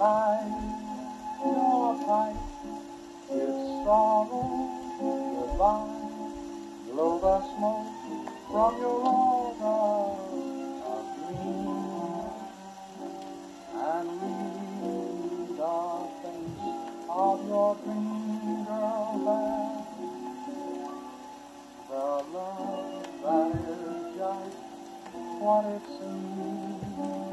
life, nor a pipe, it's sorrow goodbye. Blow the smoke from your altar of dreams and read the face of your dream girl there. The love that is just what it seems.